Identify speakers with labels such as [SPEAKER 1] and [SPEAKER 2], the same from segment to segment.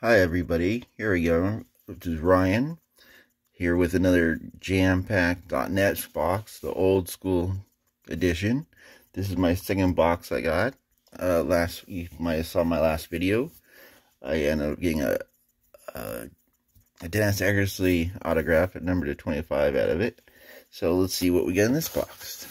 [SPEAKER 1] Hi everybody, here we go. This is Ryan here with another jampacks.net box, the old school edition. This is my second box I got. Uh, last you might have saw my last video. I ended up getting a, a, a Dennis Eckersley autograph at number to 25 out of it. So let's see what we get in this box.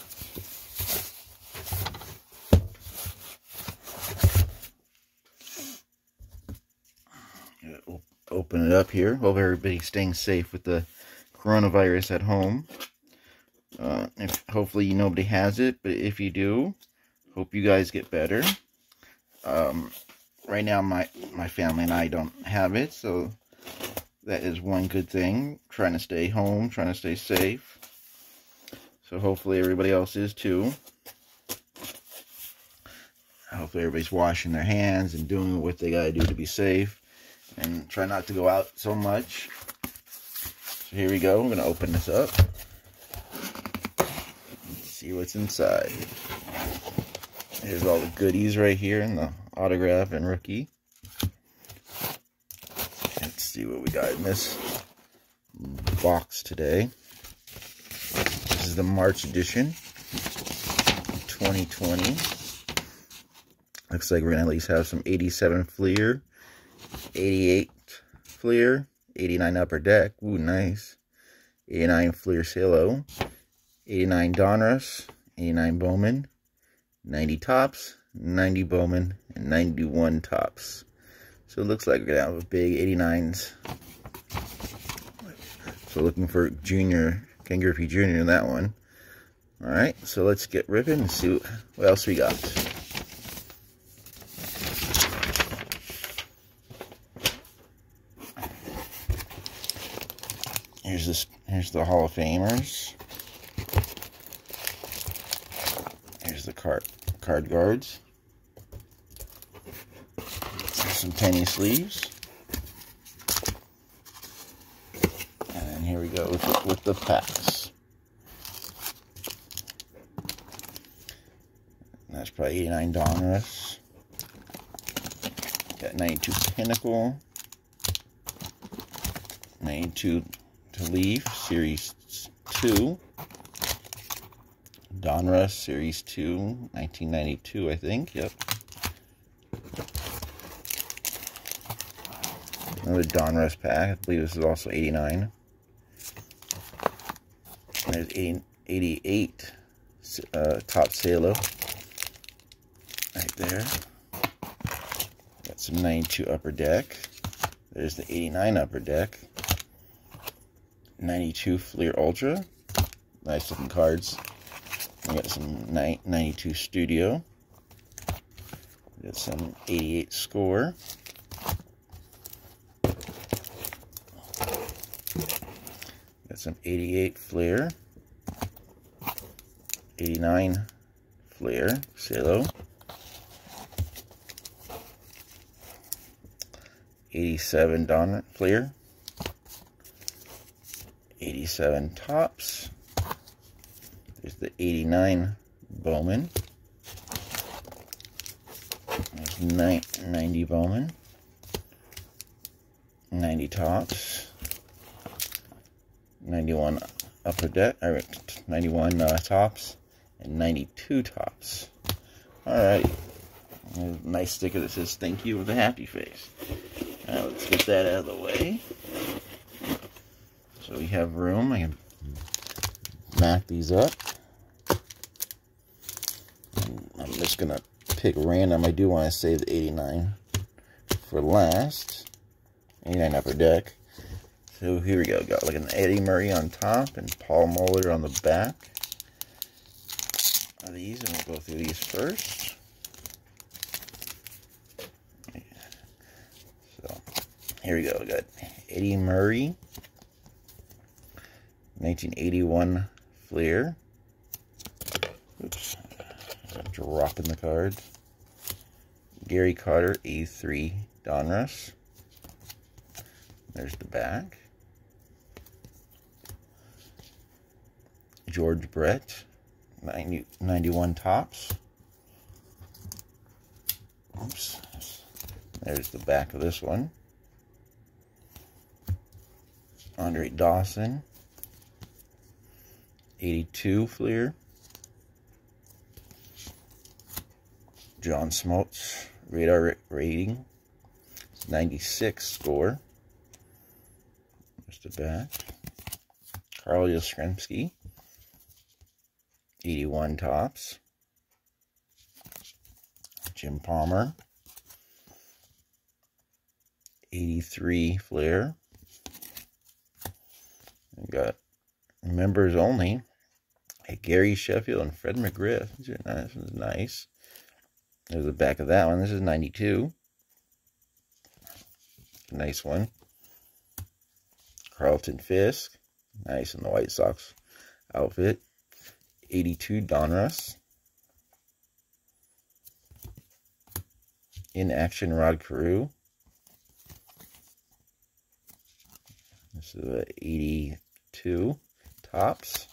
[SPEAKER 1] Open it up here. Hope everybody's staying safe with the coronavirus at home. Uh, if, hopefully nobody has it, but if you do, hope you guys get better. Um, right now, my, my family and I don't have it, so that is one good thing. Trying to stay home, trying to stay safe. So hopefully everybody else is too. Hopefully everybody's washing their hands and doing what they gotta do to be safe and try not to go out so much. So here we go. I'm going to open this up. See what's inside. Here's all the goodies right here in the autograph and rookie. Let's see what we got in this box today. This is the March edition, 2020. Looks like we're going to at least have some 87 Fleer, 88 Fleer, 89 Upper Deck, ooh, nice. 89 Fleer Salo, 89 Donruss, 89 Bowman, 90 Topps, 90 Bowman, and 91 Topps. So it looks like we're going to have a big 89s. So looking for Junior, Ken Griffey Jr. in that one. Alright, so let's get ripping and see what else we got. Here's this. Here's the Hall of Famers. Here's the card card guards. some penny sleeves. And then here we go with, with the packs. That's probably 89 Donruss. Got 92 Pinnacle. 92 to Leaf, Series 2. Donruss, Series 2, 1992, I think. Yep. Another Donruss pack. I believe this is also 89. There's 88 uh, Topps Salo. Right there. Got some 92 Upper Deck. There's the 89 Upper Deck. 92 Fleer Ultra. Nice looking cards. We got some 92 Studio. We got some 88 Score. Got some 88 Fleer. 89 Fleer Salo. 87 Don Fleer. 87 Topps. There's the 89 Bowman. There's 90 Bowman. 90 Topps. 91 Upper Deck, or 91 uh, Topps, and 92 Topps. Alright. Nice sticker that says thank you with a happy face. Alright, let's get that out of the way. So we have room. I can knock these up. Mm, I'm just going to pick random. I do want to save the 89 for last. 89 upper deck. So here we go. Got like an Eddie Murray on top and Paul Molitor on the back of these. And we'll go through these first. So here we go. We got Eddie Murray. 1981 Fleer. Oops. Dropping the card. Gary Carter, A3 Donruss. There's the back. George Brett, 90, 91 Topps. Oops. There's the back of this one. Andre Dawson. 82 Fleer. John Smoltz radar rating. 96 score. Just a back. Carl Yastrzemski. 81 Topps, Jim Palmer. 83 Fleer. We got members only. Gary Sheffield and Fred McGriff. These are nice. Nice. There's the back of that one. This is 92. Nice one. Carlton Fisk. Nice in the White Sox outfit. 82 Donruss. In action Rod Carew. This is a 82 Topps.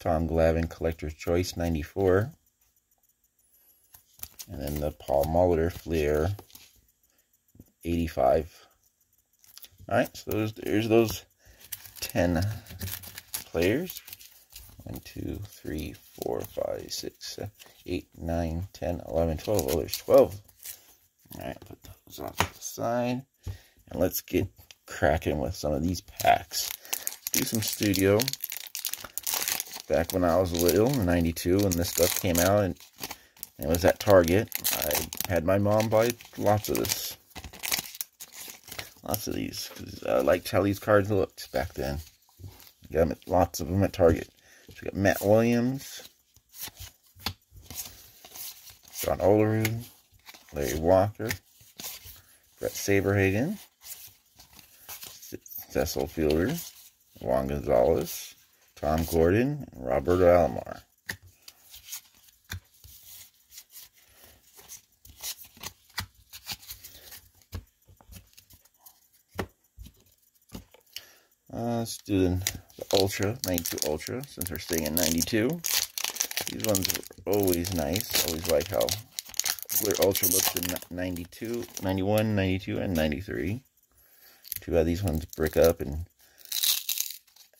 [SPEAKER 1] Tom Glavine Collector's Choice 94. And then the Paul Molitor Flair 85. Alright, so those, there's those 10 players. 1, 2, 3, 4, 5, 6, 7, 8, 9, 10, 11, 12. Oh, there's 12. Alright, put those off to the side. And let's get cracking with some of these packs. Do some studio. Back when I was a little, in 92, when this stuff came out, and it was at Target, I had my mom buy lots of this. Lots of these, because I uh, liked how these cards looked back then. Got lots of them at Target. So we got Matt Williams, John Olerud, Larry Walker, Bret Saberhagen, Cecil Fielder, Juan Gonzalez, Tom Gordon, and Roberto Alomar. Uh, let's do the, the Ultra, 92 Ultra, since we're staying in 92. These ones are always nice. Always like how Fleer Ultra looks in 92, 91, 92, and 93. Too bad these ones brick up and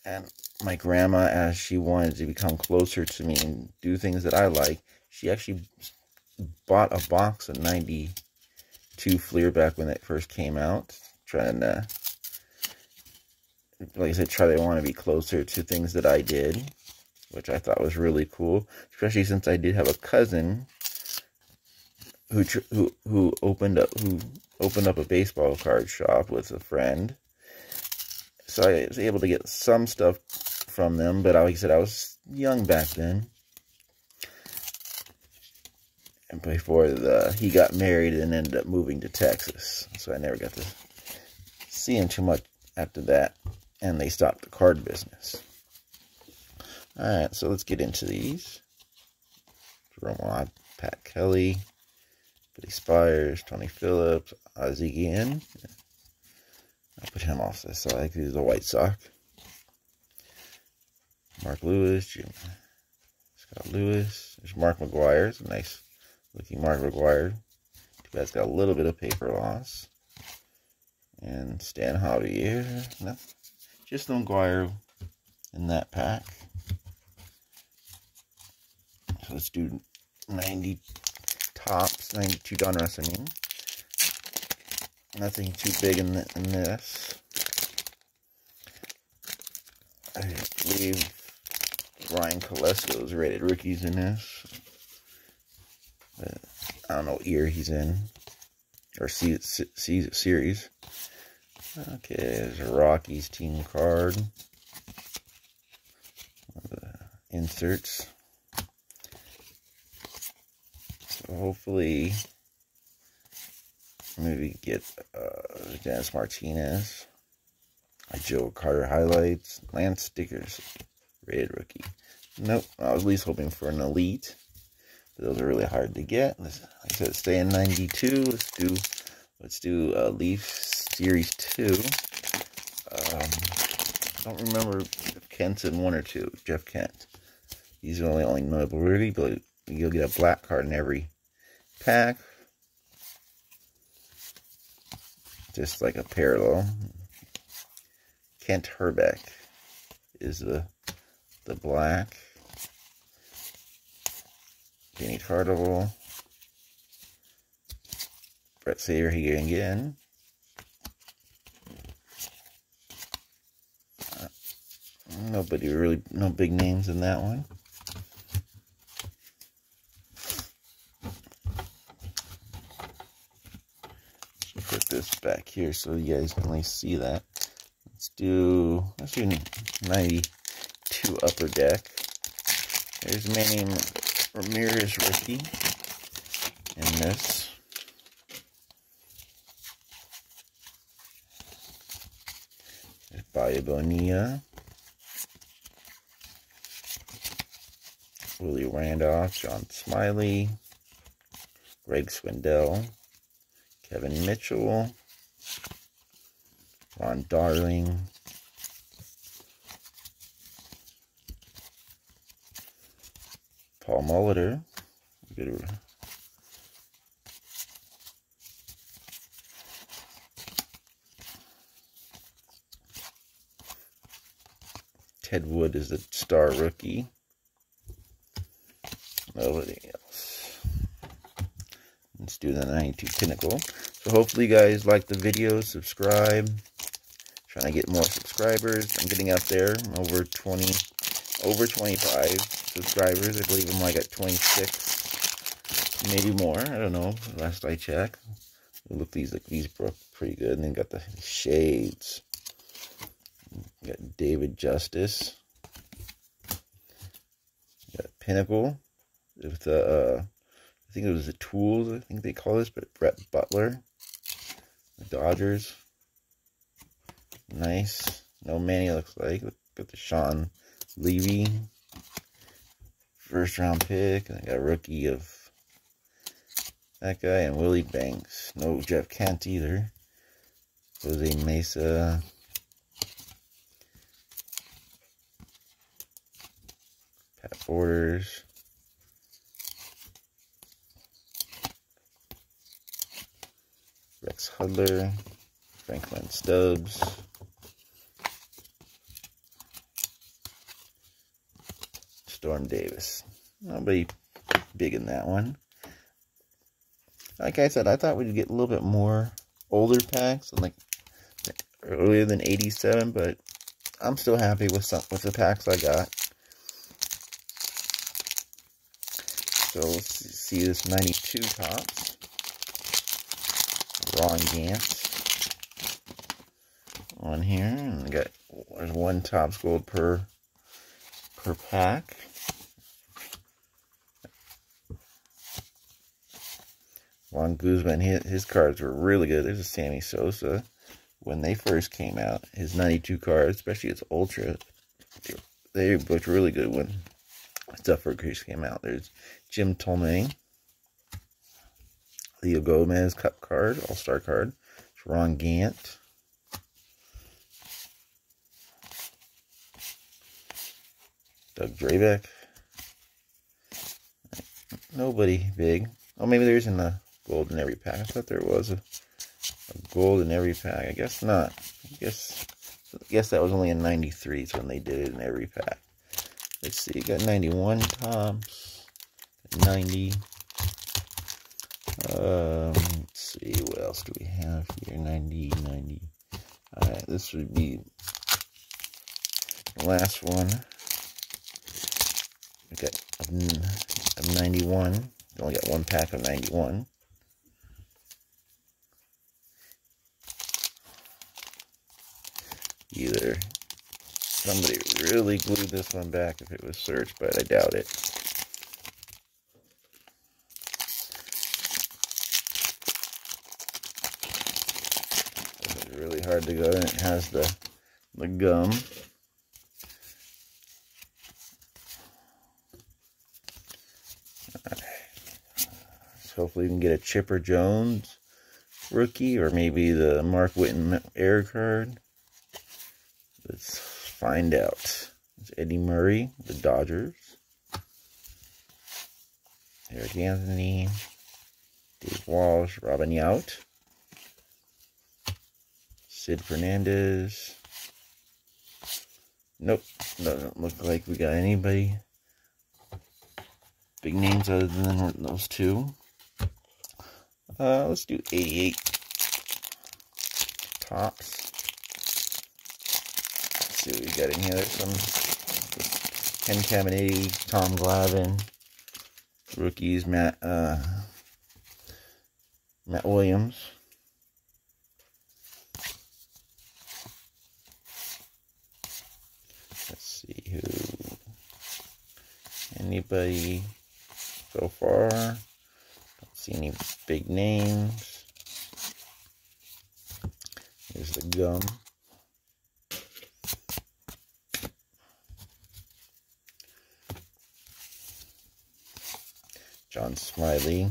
[SPEAKER 1] and my grandma, as she wanted to become closer to me and do things that I like, she actually bought a box of 92 Fleer back when it first came out, trying to like I said, try to want to be closer to things that I did, which I thought was really cool, especially since I did have a cousin who who who opened up who opened up a baseball card shop with a friend. So I was able to get some stuff from them, but like I said, I was young back then. And before the he got married and ended up moving to Texas. So I never got to see him too much after that and they stopped the card business. Alright, so let's get into these. Jerome Pat Kelly, Billy Spiers, Tony Phillips, Ozzie Guillen. I'll put him off this side because he's a White Sox. Mark Lewis, Jim Scott Lewis. There's Mark McGwire. It's a nice looking Mark McGwire. Too bad it's got a little bit of paper loss. And Stan Javier. No, just McGwire in that pack. So let's do 90 Topps, 92 Donruss, I mean. Nothing too big in, the, in this. I believe Ryan Klesko's rated rookies in this. But I don't know what year he's in. Or see, see, series. Okay, there's a Rockies team card. The inserts. So hopefully, maybe get uh, Dennis Martinez. Joe Carter highlights. Lance Stickers, rated rookie. Nope, I was at least hoping for an elite. But those are really hard to get. Let's, like I said, stay in 92. Let's do let's do uh, Leafs Series 2. Um, I don't remember if Kent's in one or two. Jeff Kent. These He's only only noteworthy, but you'll get a black card in every pack. Just like a parallel. Kent Hrbek is the the black. Danny Tartabull. Bret Saber here again. Uh, nobody really, no big names in that one. Put this back here so you guys can at least see that. Let's do, let's do 92 upper deck. There's Manny Ramirez rookie in this. There's Bobby Bonilla. Willie Randolph, John Smiley, Greg Swindell, Kevin Mitchell, Ron Darling, Paul Molitor. Ted Wood is the star rookie. Nobody else. Let's do the 92 Pinnacle. So hopefully you guys like the video. Subscribe. Trying to get more subscribers. I'm getting out there. over 20, over 25 subscribers. I believe I'm like at 26, maybe more. I don't know. Last I checked. Look, these like these pretty good. And then got the shades. Got David Justice. Got Pinnacle with the uh, I think it was the Tools. I think they call this, but Brett Butler, the Dodgers. Nice. No Manny looks like. Got the Sean Levy first round pick. And I got a rookie of that guy and Willie Banks. No Jeff Kent either. Jose Mesa. Pat Borders. Rex Hudler. Franklin Stubbs. Storm Davis. Nobody big in that one. Like I said, I thought we'd get a little bit more older packs, like earlier than 87, but I'm still happy with some with the packs I got. So let's see this 92 Topps. Ron Gant on here. And got there's one Topps gold per per pack. Juan Guzman, his, his cards were really good. There's a Sammy Sosa. When they first came out, his 92 cards, especially his Ultra, they looked really good when stuff first came out. There's Jim Thome, Leo Gomez Cup card, All-Star card. It's Ron Gant. Doug Drabek. Nobody big. Oh, maybe there's in the gold in every pack. I thought there was a, a gold in every pack. I guess not. I guess I guess that was only in 93s when they did it in every pack. Let's see. Got 91 Topps. 90. Um, let's see. What else do we have here? 90, 90. Alright, this would be the last one. We got of 91. Only got one pack of 91. Either somebody really glued this one back if it was searched, but I doubt it. It's really hard to go, and it has the the gum. So hopefully we can get a Chipper Jones rookie or maybe the Mark Whiten air card. Let's find out. It's Eddie Murray, the Dodgers. Eric Anthony, Dave Walsh, Robin Yount, Sid Fernandez, Nope, doesn't look like we got anybody big names other than those two. Uh, let's do 88 Topps. Let's see what we got in here. There's some Ken Caminiti, Tom Glavine, rookies, Matt, uh, Matt Williams. Let's see who, anybody so far. Don't see any big names. Here's the gum. John Smiley.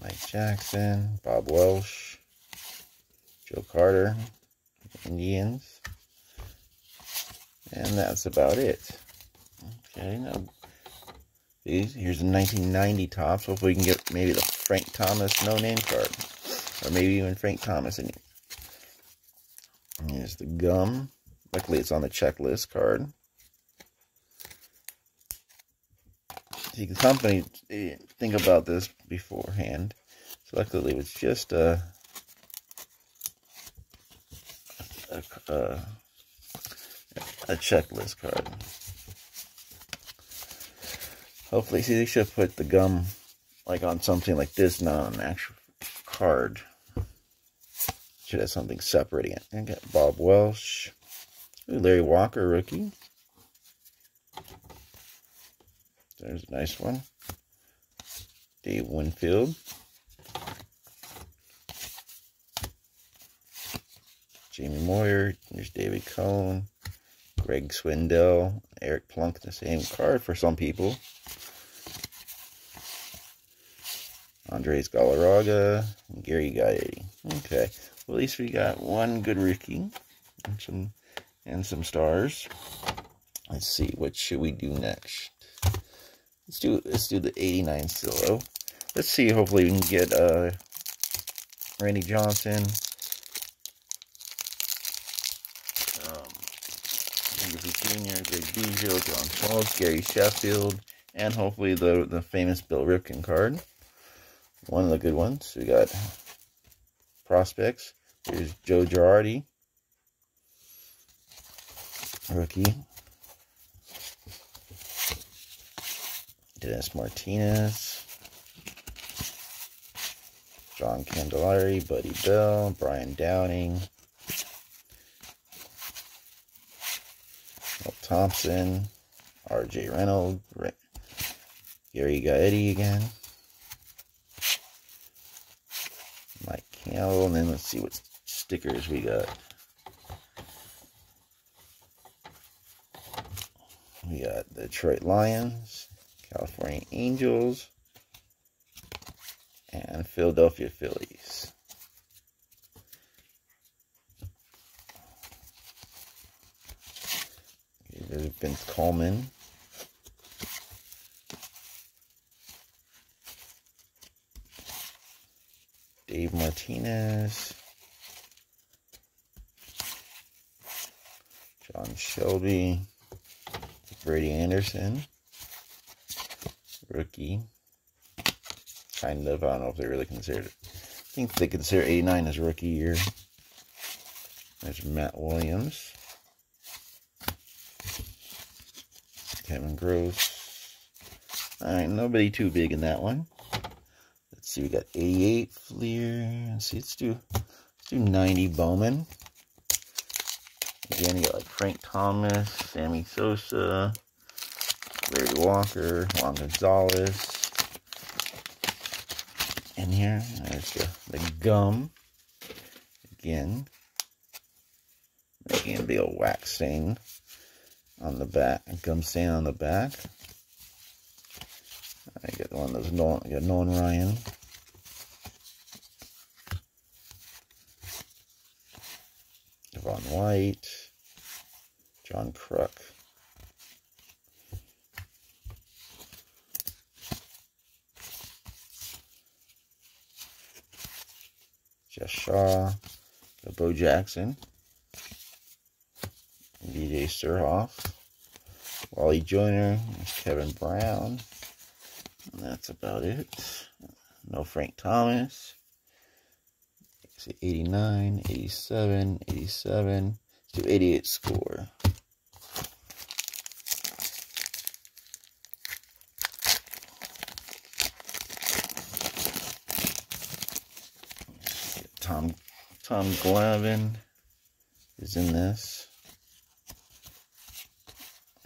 [SPEAKER 1] Mike Jackson, Bob Welch, Joe Carter, Indians. And that's about it. Okay, now these here's the 1990 Topps. Hopefully we can get maybe the Frank Thomas no name card. Or maybe even Frank Thomas in Here's the gum. Luckily it's on the checklist card. See the company eh, think about this beforehand. So luckily it was just a a, a, a checklist card. Hopefully, see, they should put the gum like on something like this, not on an actual card. Should have something separating it. I got Bob Welch. Larry Walker, rookie. There's a nice one. Dave Winfield. Jamie Moyer. There's David Cone. Greg Swindell. Eric Plunk, the same card for some people. Andres Galarraga, Gary Gaetti. Okay, well, at least we got one good rookie and some and some stars. Let's see, what should we do next? Let's do let's do the 89 silo. Let's see, hopefully we can get uh Randy Johnson. Um Jr., Craig Biggio, John Smoltz, Gary Sheffield, and hopefully the the famous Bill Ripken card one of the good ones. We got prospects. Here's Joe Girardi, rookie. Dennis Martinez, John Candelaria, Buddy Bell, Brian Downing, Will Thompson, R.J. Reynolds, Gary Gaetti again. Candle, and then let's see what stickers we got. We got Detroit Lions, California Angels, and Philadelphia Phillies. There's Vince Coleman. Dave Martinez. John Shelby. Brady Anderson. Rookie. Kind of. I don't know if they really considered it. I think they consider 89 as rookie year. There's Matt Williams. Kevin Gross. Alright, nobody too big in that one Let's see, we got 88 Fleer. Let's see, let's do let's do 90 Bowman. Again, you got like Frank Thomas, Sammy Sosa, Larry Walker, Juan Gonzalez. In here, there's the, the gum. Again, making a big old wax stain on the back, gum stain on the back. I got one those Nolan, got Nolan Ryan. Devon White, John Kruk. got Shaw, Bo Jackson, BJ Surhoff, Wally Joyner, Kevin Brown, and that's about it. No Frank Thomas. 89, 87, 87, to 88 score. Tom Tom Glavine is in this.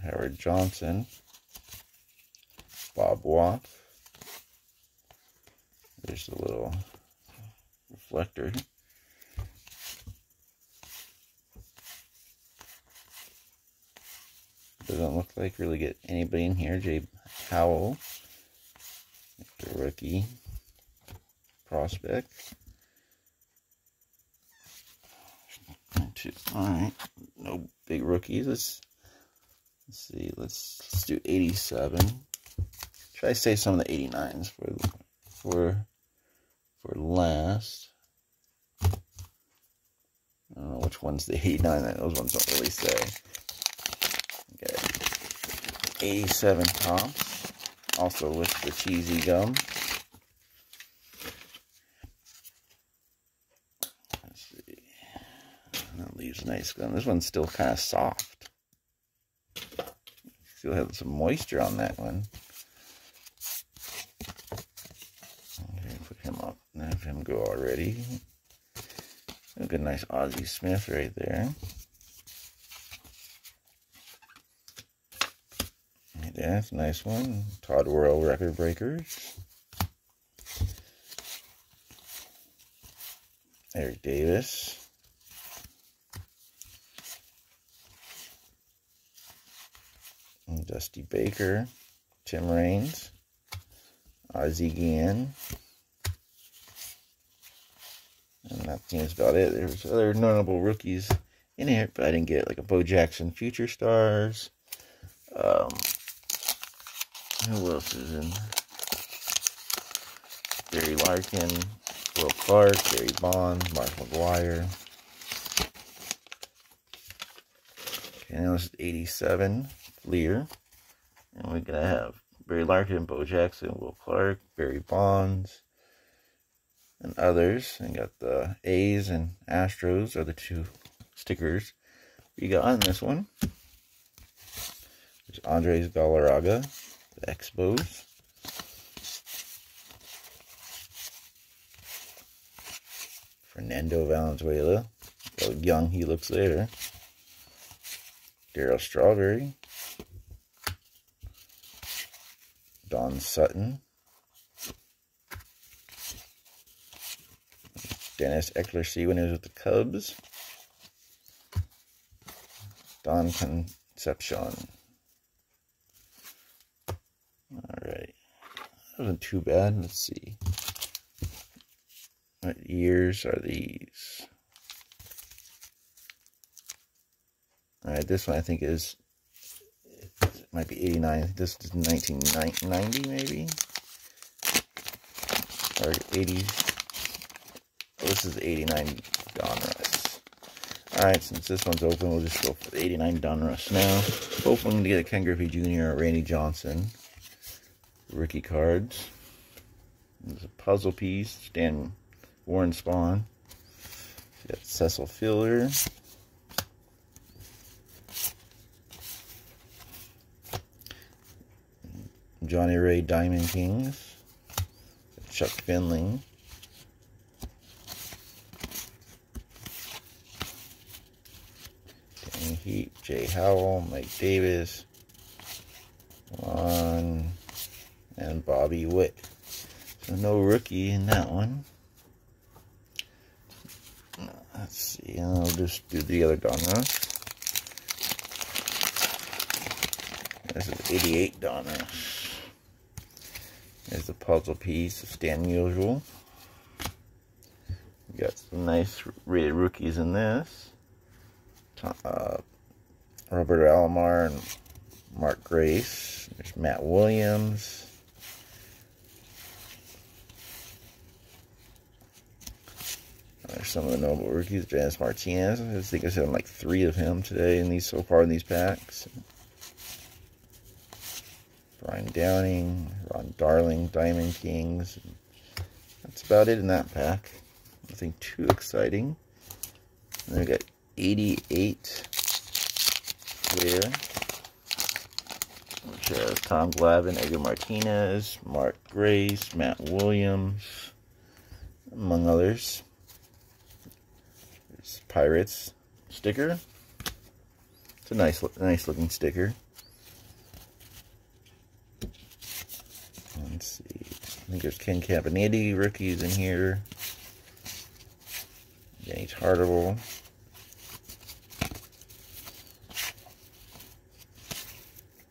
[SPEAKER 1] Howard Johnson. Bob Watt. There's a little reflector. Doesn't look like really get anybody in here. Jay Howell, the rookie prospect. All right, no big rookies. Let's let's see. Let's let's do 87. Try to say some of the 89s for for for last. I don't know which one's the 89. Those ones don't really say. Okay. 87 Topps. Also with the cheesy gum. Let's see. That leaves nice gum. This one's still kind of soft. Still have some moisture on that one. Okay, put him up. Have him go already. A good nice Ozzie Smith right there. Yeah, nice one. Todd World Record Breakers. Eric Davis. And Dusty Baker. Tim Raines. Ozzie Guillen. And that seems about it. There's other notable rookies in here, but I didn't get like a Bo Jackson Future Stars. Um, who else is in? Barry Larkin, Will Clark, Barry Bond, Mark McGwire. Okay, now is 87, Fleer. And we're going to have Barry Larkin, Bo Jackson, Will Clark, Barry Bonds, and others. And got the A's and Astros are the two stickers we got on this one. There's Andres Galarraga, the Expos. Fernando Valenzuela. How young he looks later. Darryl Strawberry. Don Sutton. Dennis Eckler Eckersley when he was with the Cubs. Don Concepcion. Alright. That wasn't too bad. Let's see. What years are these? Alright, this one I think is it might be 89. This is 1990 maybe? Or 80s this is 89 Donruss. Alright, since this one's open, we'll just go for 89 Donruss now. Hopefully, I'm going to get a Ken Griffey Jr. or Randy Johnson. Rookie cards. There's a puzzle piece. Stan Warren Spahn. Got Cecil Fielder. Johnny Ray Diamond Kings. Chuck Finley. Heat, Jay Howell, Mike Davis, Lon, and Bobby Witt. So no rookie in that one. Let's see, I'll just do the other Donruss. This is 88 Donruss. There's the puzzle piece of Stan Musial. Got some nice rated rookies in this. Uh, Roberto Alomar and Mark Grace. There's Matt Williams. There's some of the notable rookies. Janice Martinez. I think I said like three of him today in these so far in these packs. Brian Downing, Ron Darling, Diamond Kings. That's about it in that pack. Nothing too exciting. And then we got 88 Fleer, which has Tom Glavine, Edgar Martinez, Mark Grace, Matt Williams, among others. Pirates sticker. It's a nice, nice looking sticker. Let's see. I think there's Ken Caminiti rookies in here. James Hardible.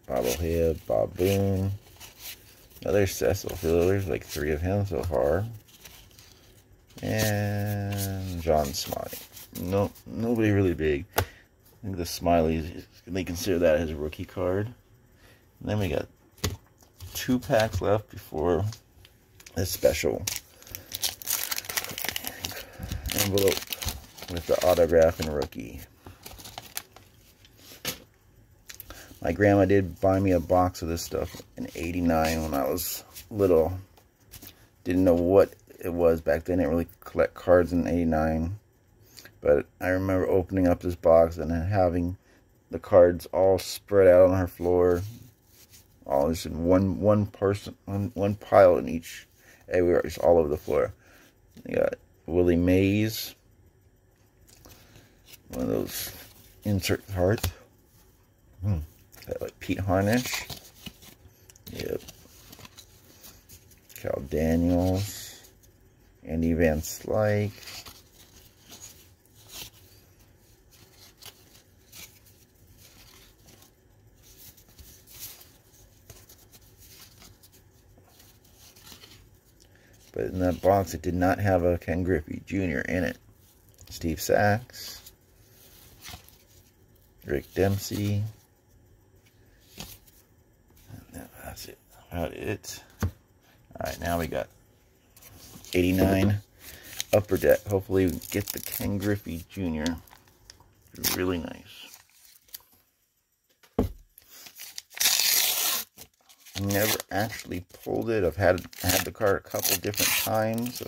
[SPEAKER 1] Bob O'Head, Bob Boone. Another Cecil Fielder. There's like three of him so far. And John Smiley. No, nobody really big. I think the Smiley, they consider that a rookie card. And then we got two packs left before a special envelope with the autograph and rookie. My grandma did buy me a box of this stuff in 89 when I was little. Didn't know what it was back then. I didn't really collect cards in 89. But I remember opening up this box and having the cards all spread out on her floor. All just in one one person one one pile in each everywhere, just all over the floor. You got Willie Mays. One of those insert cards. Hmm. Got like Pete Harnisch. Yep. Kal Daniels. Andy Van Slyke. But in that box, it did not have a Ken Griffey Jr. in it. Steve Sax. Rick Dempsey. that's it. About it. Alright, now we got 89 Upper Deck. Hopefully we get the Ken Griffey Jr. Really nice. Never actually pulled it. I've had had the card a couple different times.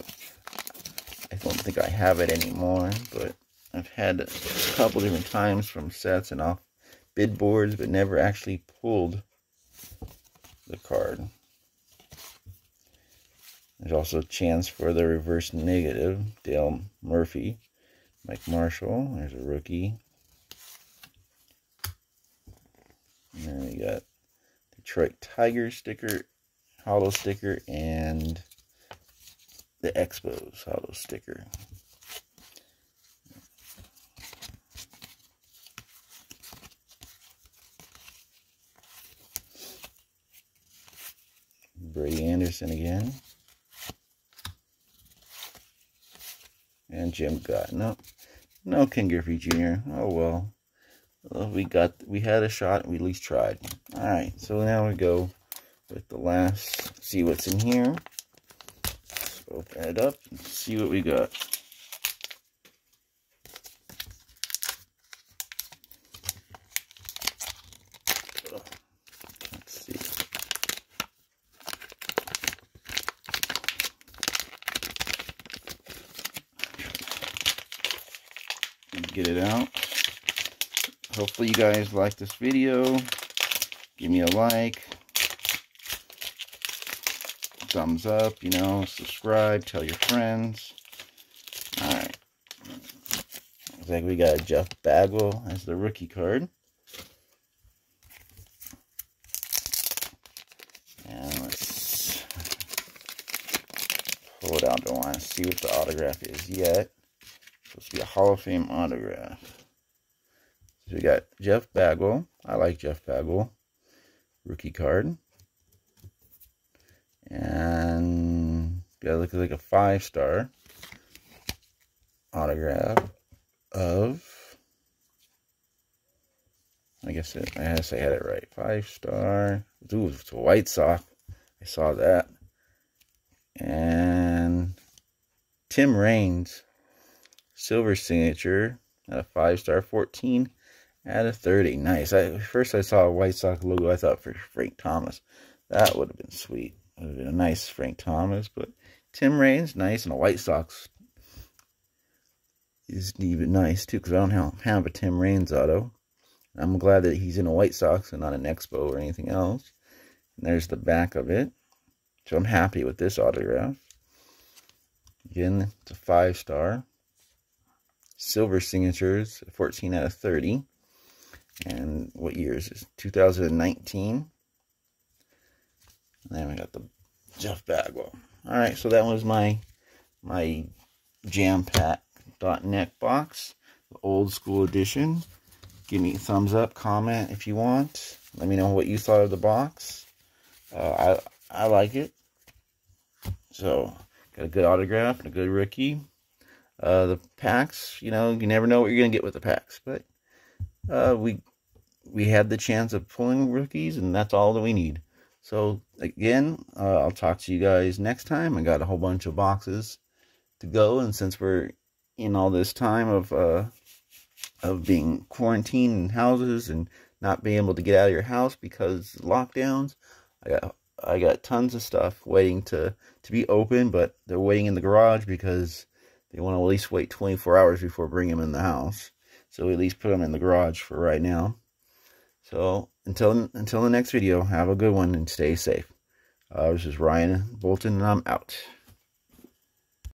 [SPEAKER 1] I don't think I have it anymore, but I've had a couple different times from sets and off bid boards, but never actually pulled the card. There's also a chance for the reverse negative. Dale Murphy, Mike Marshall. There's a rookie. And then we got Detroit Tiger sticker, hollow sticker, and the Expos hollow sticker. Brady Anderson again. And Jim Gott. No, no Ken Griffey Jr. Oh well. Well, we got, we had a shot, we at least tried. All right, so now we go with the last, see what's in here. Let's open it up and see what we got. Let's see. Get it out hopefully you guys like this video. Give me a like. Thumbs up, you know, subscribe, tell your friends. Alright. Looks like we got Jeff Bagwell as the rookie card. And let's pull it out. Don't want to see what the autograph is yet. Supposed to be a Hall of Fame autograph. So we got Jeff Bagwell. I like Jeff Bagwell. Rookie card. And got look like a five star autograph of I guess it, I guess I had it right. Five star. Ooh, it's a White Sox. I saw that. And Tim Raines Silver signature at a five star, 14 out of 30. Nice. I first I saw a White Sox logo. I thought for Frank Thomas. That would have been sweet. Would have been a nice Frank Thomas, but Tim Raines, nice, and a White Sox is even nice too because I don't have, have a Tim Raines auto. I'm glad that he's in a White Sox and not an Expo or anything else. And there's the back of it. So I'm happy with this autograph. Again, it's a five star. Silver signatures, 14 out of 30. And what year is this? 2019. And then we got the Jeff Bagwell. Alright, so that was my my jam pack dot net box, the old school edition. Give me a thumbs up, comment if you want. Let me know what you thought of the box. Uh, I I like it. So got a good autograph and a good rookie. Uh, the packs, you know, you never know what you're gonna get with the packs, but uh, we we had the chance of pulling rookies, and that's all that we need. So again, uh, I'll talk to you guys next time. I got a whole bunch of boxes to go, and since we're in all this time of uh, of being quarantined in houses and not being able to get out of your house because lockdowns, I got I got tons of stuff waiting to to be open, but they're waiting in the garage because they want to at least wait 24 hours before bringing them in the house. So we at least put them in the garage for right now. So until until the next video, have a good one and stay safe. Uh, this is Ryan Boulton, and I'm out.